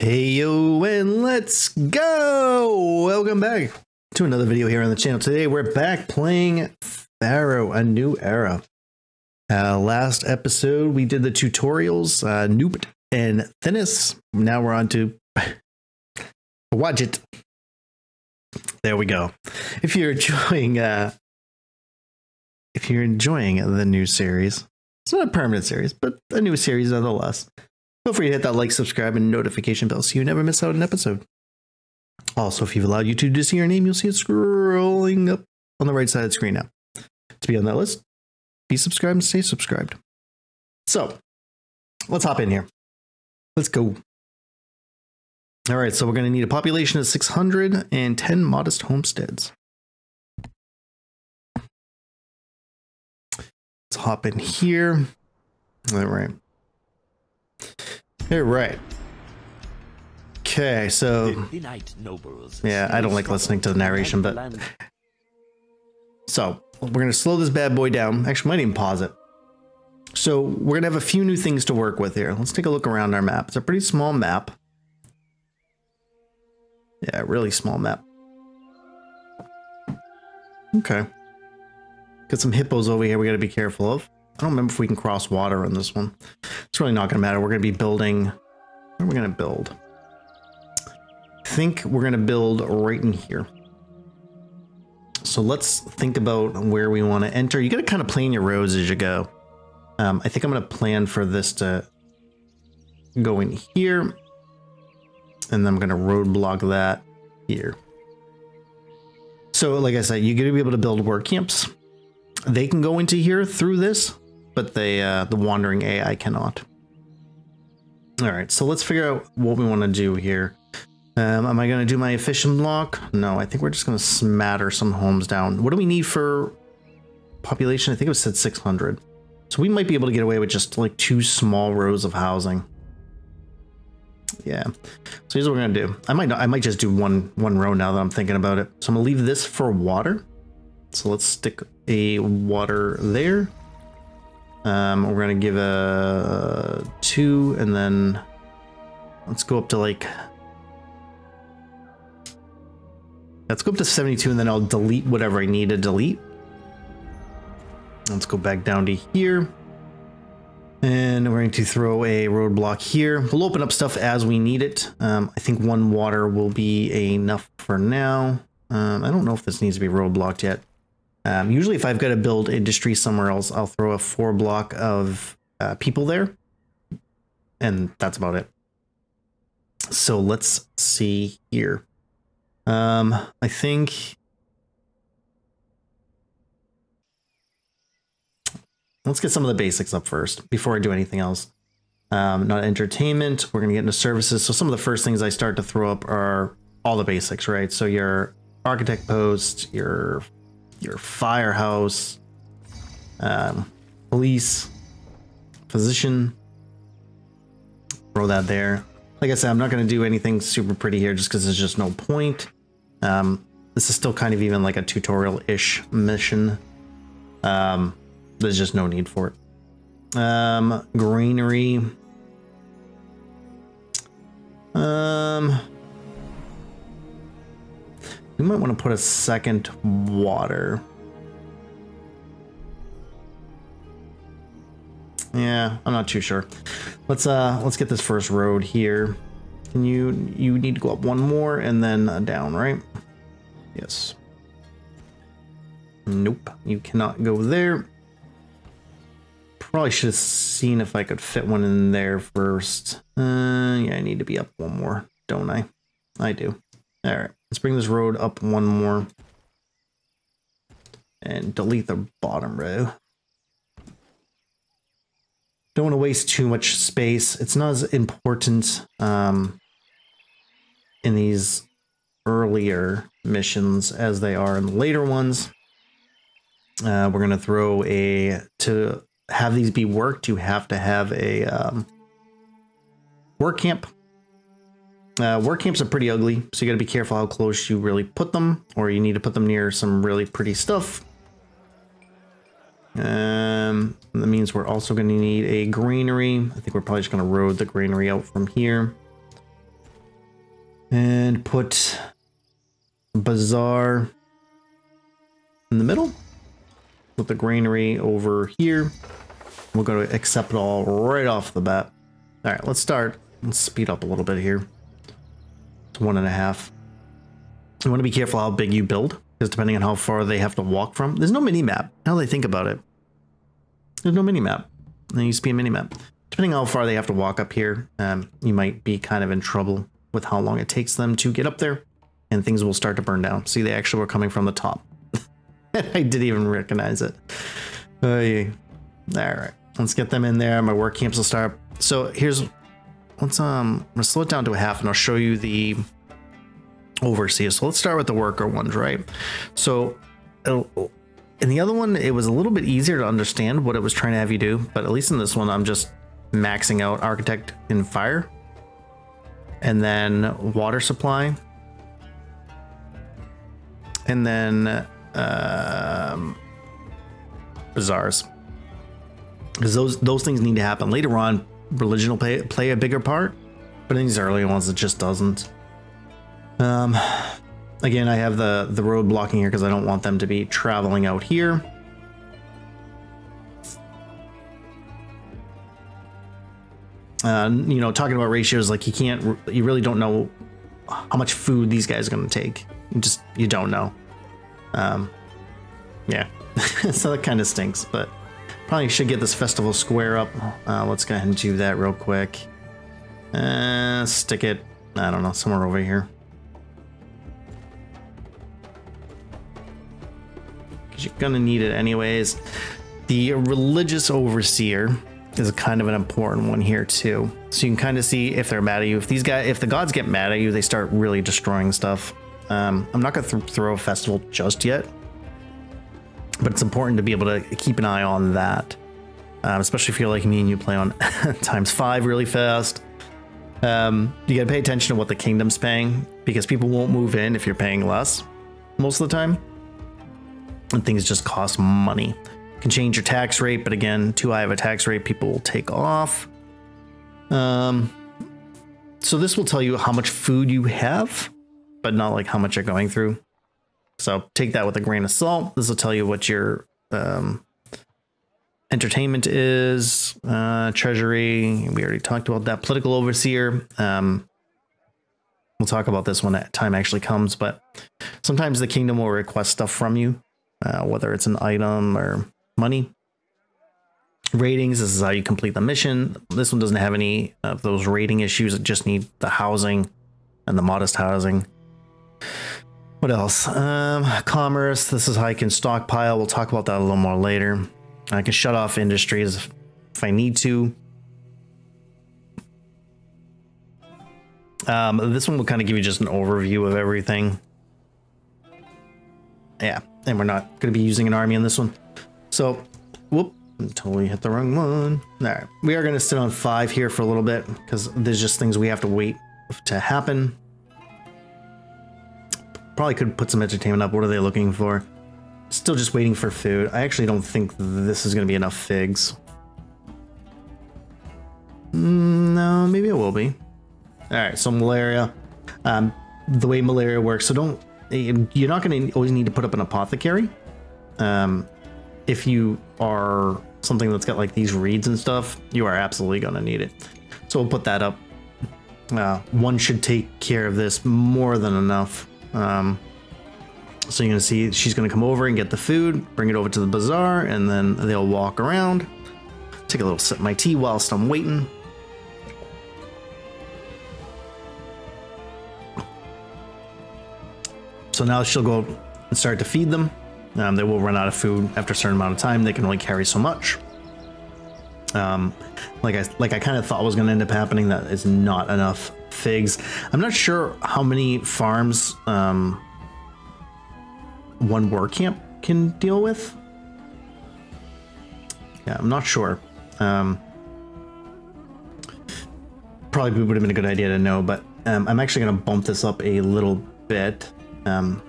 Hey yo, and let's go! Welcome back to another video here on the channel. Today we're back playing Pharaoh, a new era. Uh, last episode we did the tutorials, uh, Nubt and Thinis. Now we're on to Watch it. There we go. If you're enjoying, uh, if you're enjoying the new series, it's not a permanent series, but a new series nonetheless. Feel free to hit that like, subscribe, and notification bell so you never miss out on an episode. Also, if you've allowed YouTube to see your name, you'll see it scrolling up on the right side of the screen now. To be on that list, be subscribed and stay subscribed. So, let's hop in here. Let's go. All right, so we're going to need a population of 600 and 10 modest homesteads. Let's hop in here. All right. All right. Okay, so yeah, I don't like listening to the narration, but so we're gonna slow this bad boy down. Actually, might even pause it. So we're gonna have a few new things to work with here. Let's take a look around our map. It's a pretty small map. Yeah, really small map. Okay. Got some hippos over here we gotta be careful of. I don't remember if we can cross water on this one. It's really not gonna matter. We're gonna be building. What are we gonna build? I think we're gonna build right in here. So let's think about where we want to enter. You gotta kind of plan your roads as you go. Um, I think I'm gonna plan for this to go in here and then I'm going to roadblock that here. So like I said, you're going to be able to build work camps. They can go into here through this, but they uh, the wandering AI cannot. All right, so let's figure out what we want to do here. Um, am I going to do my efficient block? No, I think we're just going to smatter some homes down. What do we need for population? I think it was said 600. So we might be able to get away with just like two small rows of housing yeah. So here's what we're gonna do. I might I might just do one one row now that I'm thinking about it. So I'm gonna leave this for water. So let's stick a water there. Um, we're gonna give a two, and then let's go up to like. Let's go up to 72, and then I'll delete whatever I need to delete. Let's go back down to here. And we're going to throw a roadblock here. We'll open up stuff as we need it. Um, I think one water will be enough for now. Um, I don't know if this needs to be roadblocked yet. Um, usually if I've got to build industry somewhere else, I'll throw a four block of uh, people there. And that's about it. So let's see here. Um, I think let's get some of the basics up first before I do anything else. Um, not entertainment. We're going to get into services. So some of the first things I start to throw up are all the basics, right? So your architect post, your your firehouse, um, police, physician. Throw that there. Like I said, I'm not going to do anything super pretty here just because there's just no point. Um, this is still kind of even like a tutorial-ish mission. Um, there's just no need for it. Um, greenery. Um, we might want to put a second water. Yeah, I'm not too sure. Let's uh let's get this first road here. Can you you need to go up one more and then uh, down, right? Yes. Nope, you cannot go there. Probably should have seen if I could fit one in there first. Uh, yeah, I need to be up one more, don't I? I do. All right, let's bring this road up one more. And delete the bottom row. Don't want to waste too much space. It's not as important um, in these earlier missions as they are in the later ones. Uh, we're going to throw a to have these be worked, you have to have a um, work camp. Uh, work camps are pretty ugly, so you got to be careful how close you really put them, or you need to put them near some really pretty stuff. Um, that means we're also to need a granary. I think we're probably just to road the granary out from here. and put bazaar in the middle Put the granary over here. We're to accept it all right off the bat. All right, let's start. Let's speed up a little bit here. One and a half. You want to be careful how big you build, because depending on how far they have to walk from, there's no mini map. How they think about it, there's no mini map. There used to be a mini map. Depending on how far they have to walk up here, um, you might be kind of in trouble with how long it takes them to get up there, and things will start to burn down. See, they actually were coming from the top. I didn't even recognize it. Uh, yeah. All right, let's get them in there. My work camps will start. So here's, let's um, gonna slow it down to a half, and I'll show you the overseer. So let's start with the worker ones, right? So in the other one, it was a little bit easier to understand what it was trying to have you do, but at least in this one, I'm just maxing out architect in fire and then water supply and then um, bazaars because those those things need to happen later on religion will play, play a bigger part but in these early ones it just doesn't. Um again i have the the road blocking here because i don't want them to be traveling out here. Uh, you know talking about ratios like you can't you really don't know how much food these guys are going to take. You just you don't know. Um yeah. So that kind of stinks but probably should get this festival square up uh, let's go ahead and do that real quick uh stick it i don't know somewhere over here because you're gonna need it anyways the religious overseer is kind of an important one here too. So you can kind of see if they're mad at you. If these guys, if the gods get mad at you, they start really destroying stuff. Um, I'm not gonna th throw a festival just yet, but it's important to be able to keep an eye on that, um, especially if you're like me and you play on times five really fast. Um, you gotta pay attention to what the kingdom's paying because people won't move in if you're paying less most of the time, and things just cost money You can change your tax rate, but again, too high of a tax rate, people will take off. Um, so this will tell you how much food you have, but not like how much you're going through. So take that with a grain of salt. This will tell you what your um, entertainment is, uh, treasury. We already talked about that. Political overseer. Um, we'll talk about this when that time actually comes, but sometimes the kingdom will request stuff from you, uh, whether it's an item or money. Ratings, this is how you complete the mission. This one doesn't have any of those rating issues. It just need the housing and the modest housing. What else? Um, commerce, this is how I can stockpile. We'll talk about that a little more later. I can shut off industries if I need to. Um, this one will kind of give you just an overview of everything. Yeah, and we're not going to be using an army in this one. So, whoop, totally hit the wrong one. All right, we are going to sit on five here for a little bit because there's just things we have to wait to happen. Probably could put some entertainment up. What are they looking for? Still just waiting for food. I actually don't think this is going to be enough figs. Mm, no, maybe it will be. All right, so malaria. Um, the way malaria works, so don't, you're not going to always need to put up an apothecary. Um, if you are something that's got like these reeds and stuff, you are absolutely going to need it. So we'll put that up. Uh, one should take care of this more than enough. Um, so you're to see she's to come over and get the food, bring it over to the bazaar, and then they'll walk around. Take a little sip of my tea whilst I'm waiting. So now she'll go and start to feed them. Um, they will run out of food after a certain amount of time. They can only carry so much. Um, like I like I kind of thought was going to end up happening. That is not enough figs. I'm not sure how many farms um, one work camp can deal with. Yeah, I'm not sure. Um, probably would have been a good idea to know, but um, I'm actually going to bump this up a little bit. Um,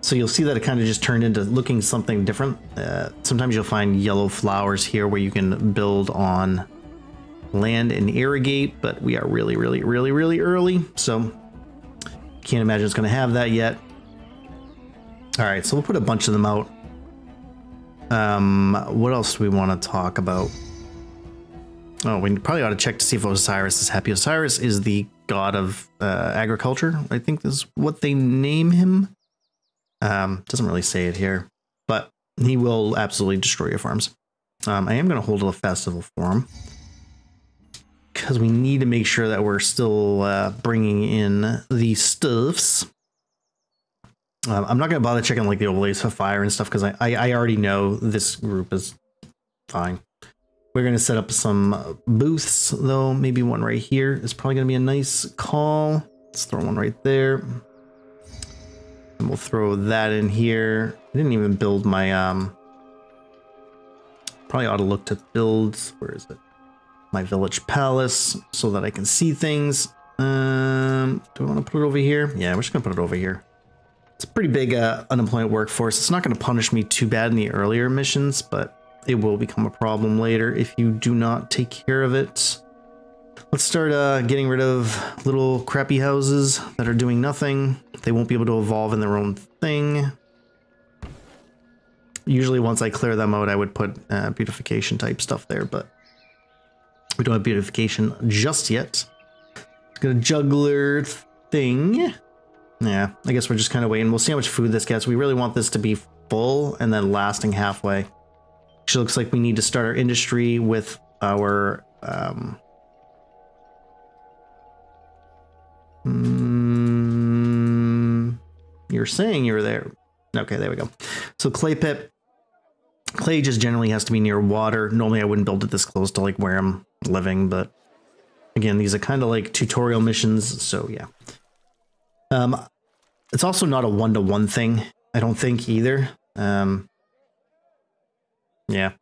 so you'll see that it kind of just turned into looking something different. Uh, sometimes you'll find yellow flowers here where you can build on land and irrigate, but we are really, really, really, really early. So Can't imagine it's going to have that yet. All right, so we'll put a bunch of them out. Um, what else do we want to talk about? Oh, we probably ought to check to see if Osiris is happy. Osiris is the god of uh, agriculture. I think is what they name him. Um, doesn't really say it here, but he will absolutely destroy your farms. Um, I am going to hold a festival for him because we need to make sure that we're still uh, bringing in the stuffs. Um, I'm not going to bother checking like the overlays for fire and stuff because I, I, I already know this group is fine. We're going to set up some booths though. Maybe one right here is probably going to be a nice call. Let's throw one right there. And we'll throw that in here. I didn't even build my um probably ought to look to build where is it? My village palace so that I can see things. Um do I want to put it over here? Yeah, we're just gonna put it over here. It's a pretty big uh, unemployment workforce. It's not going to punish me too bad in the earlier missions, but it will become a problem later if you do not take care of it. Let's start uh, getting rid of little crappy houses that are doing nothing. They won't be able to evolve in their own thing. Usually once I clear them out, I would put uh, beautification type stuff there, but we don't have beautification just yet. Got a juggler thing. Yeah, I guess we're just kind of waiting. We'll see how much food this gets. We really want this to be full and then lasting halfway. Actually looks like we need to start our industry with our um, Mm, you're saying you're there. Okay, there we go. So clay pit. Clay just generally has to be near water. Normally I wouldn't build it this close to like where I'm living, but again, these are kind of like tutorial missions, so yeah. Um, it's also not a one-to-one -one thing, I don't think either. Um, yeah.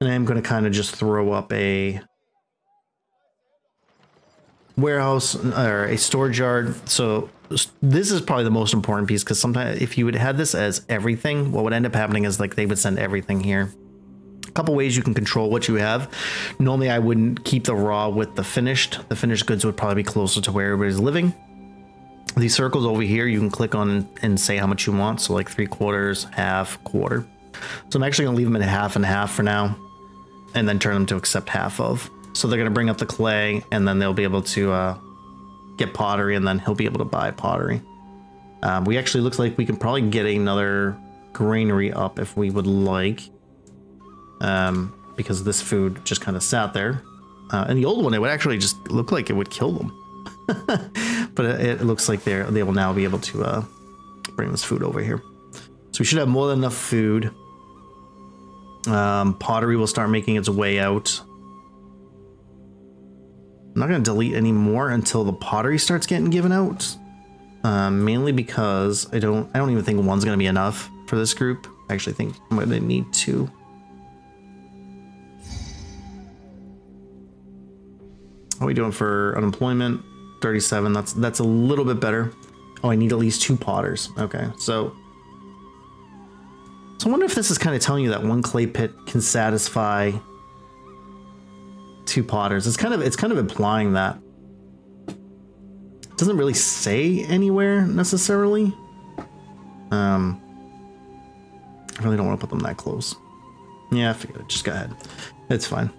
And I'm going to kind of just throw up a warehouse or a storage yard. So this is probably the most important piece because sometimes if you would had this as everything, what would end up happening is like they would send everything here. A couple ways you can control what you have. Normally I wouldn't keep the raw with the finished. The finished goods would probably be closer to where everybody's living. These circles over here, you can click on and say how much you want. So like three quarters, half, quarter. So I'm actually gonna leave them at half and half for now and then turn them to accept half of. So they're going to bring up the clay and then they'll be able to uh, get pottery and then he'll be able to buy pottery. Um, we actually looks like we can probably get another granary up if we would like. Um, because this food just kind of sat there. Uh, and the old one, it would actually just look like it would kill them. but it, looks like they they will now be able to uh, bring this food over here. So we should have more than enough food. Um, pottery will start making its way out. I'm not going to delete any more until the pottery starts getting given out. Um, mainly because I don't I don't even think one's going to be enough for this group. I actually think I'm going to need two. How are we doing for unemployment? 37. That's that's a little bit better. Oh, I need at least two potters. Okay, so so I wonder if this is kind of telling you that one clay pit can satisfy two potters. It's kind of it's kind of implying that. It doesn't really say anywhere necessarily. Um, I really don't want to put them that close. Yeah, forget it. Just go ahead. It's fine.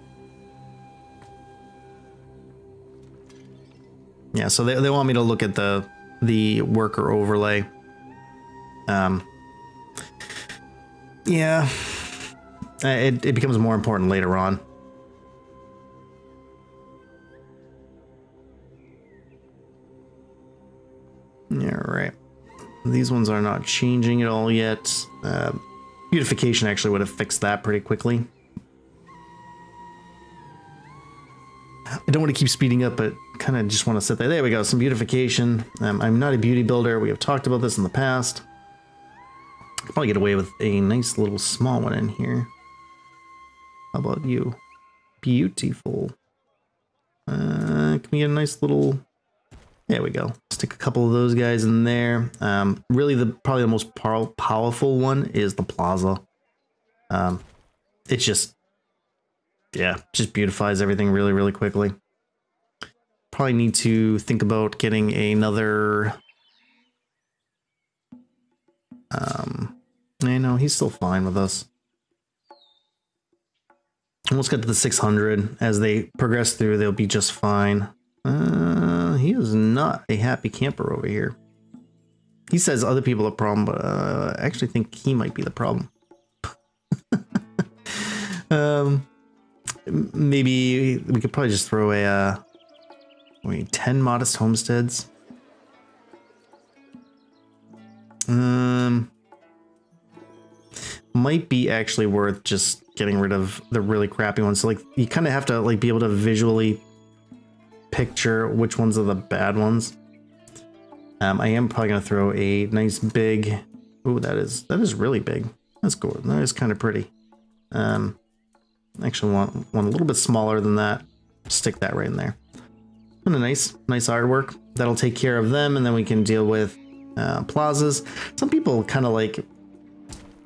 Yeah, so they, they want me to look at the the worker overlay. Um, yeah, it, it becomes more important later on. Yeah, right. These ones are not changing at all yet. Uh, beautification actually would have fixed that pretty quickly. I don't want to keep speeding up, but kind of just want to sit there. There we go, some beautification. Um, I'm not a beauty builder. We have talked about this in the past. I'll probably get away with a nice little small one in here. How about you? Beautiful. Uh, can we get a nice little there we go. Stick a couple of those guys in there. Um, really, the probably the most powerful one is the plaza. Um, it just, yeah, just beautifies everything really, really quickly. Probably need to think about getting another Um, I know he's still fine with us. Almost got to the 600. As they progress through, they'll be just fine. Uh, he is not a happy camper over here. He says other people are a problem, but uh, I actually think he might be the problem. um, maybe we could probably just throw a uh, wait, 10 modest homesteads. Um, might be actually worth just getting rid of the really crappy ones. So like you kind of have to like be able to visually picture which ones are the bad ones. Um, I am probably gonna throw a nice big. Oh, that is that is really big. That's cool. That is kind of pretty. Um, actually want one a little bit smaller than that. Stick that right in there. And a nice, nice artwork that'll take care of them, and then we can deal with uh, plazas. Some people kind of like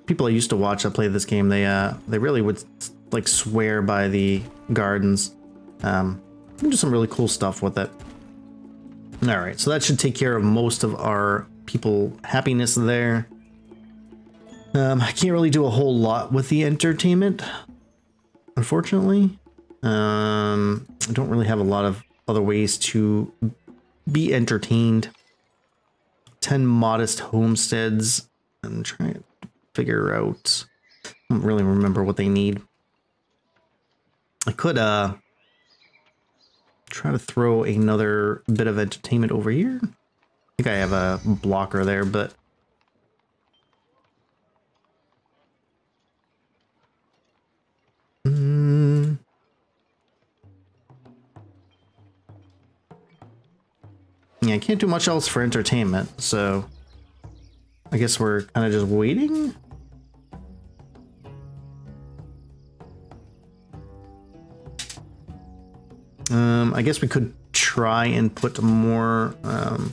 people I used to watch that play this game. They uh they really would like swear by the gardens. Um, do some really cool stuff with it. All right, so that should take care of most of our people happiness there. Um, I can't really do a whole lot with the entertainment, unfortunately. Um, I don't really have a lot of other ways to be entertained. 10 modest homesteads. I'm trying to figure out. I don't really remember what they need. I could, uh, try to throw another bit of entertainment over here. I think I have a blocker there, but mm. Yeah, I can't do much else for entertainment, so I guess we're kind of just waiting. Um, I guess we could try and put more um,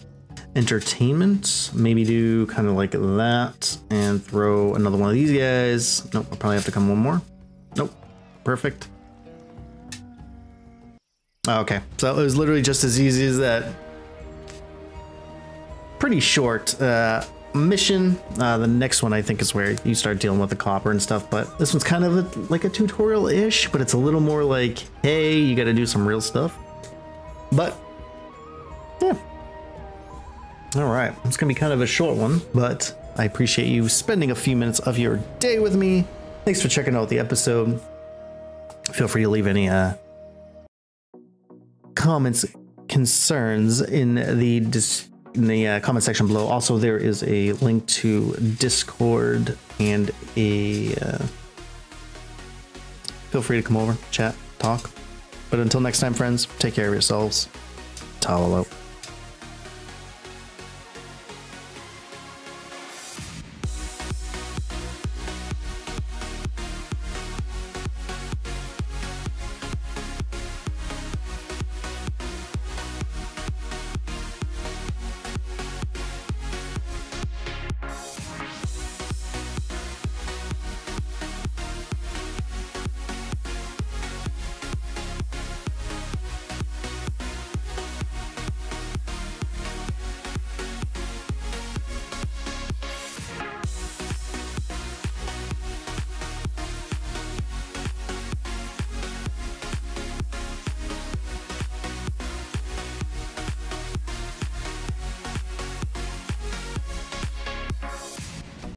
entertainment. Maybe do kind of like that and throw another one of these guys. Nope, I'll probably have to come one more. Nope, perfect. Okay, so it was literally just as easy as that. Pretty short uh, mission. Uh, the next one I think is where you start dealing with the copper and stuff, but this one's kind of a, like a tutorial-ish, but it's a little more like, hey, you got to do some real stuff. But yeah. All right, it's gonna be kind of a short one, but I appreciate you spending a few minutes of your day with me. Thanks for checking out the episode. Feel free to leave any uh, comments, concerns in the in the uh, comment section below. Also, there is a link to Discord and a. Uh, feel free to come over, chat, talk. But until next time, friends, take care of yourselves. Towel.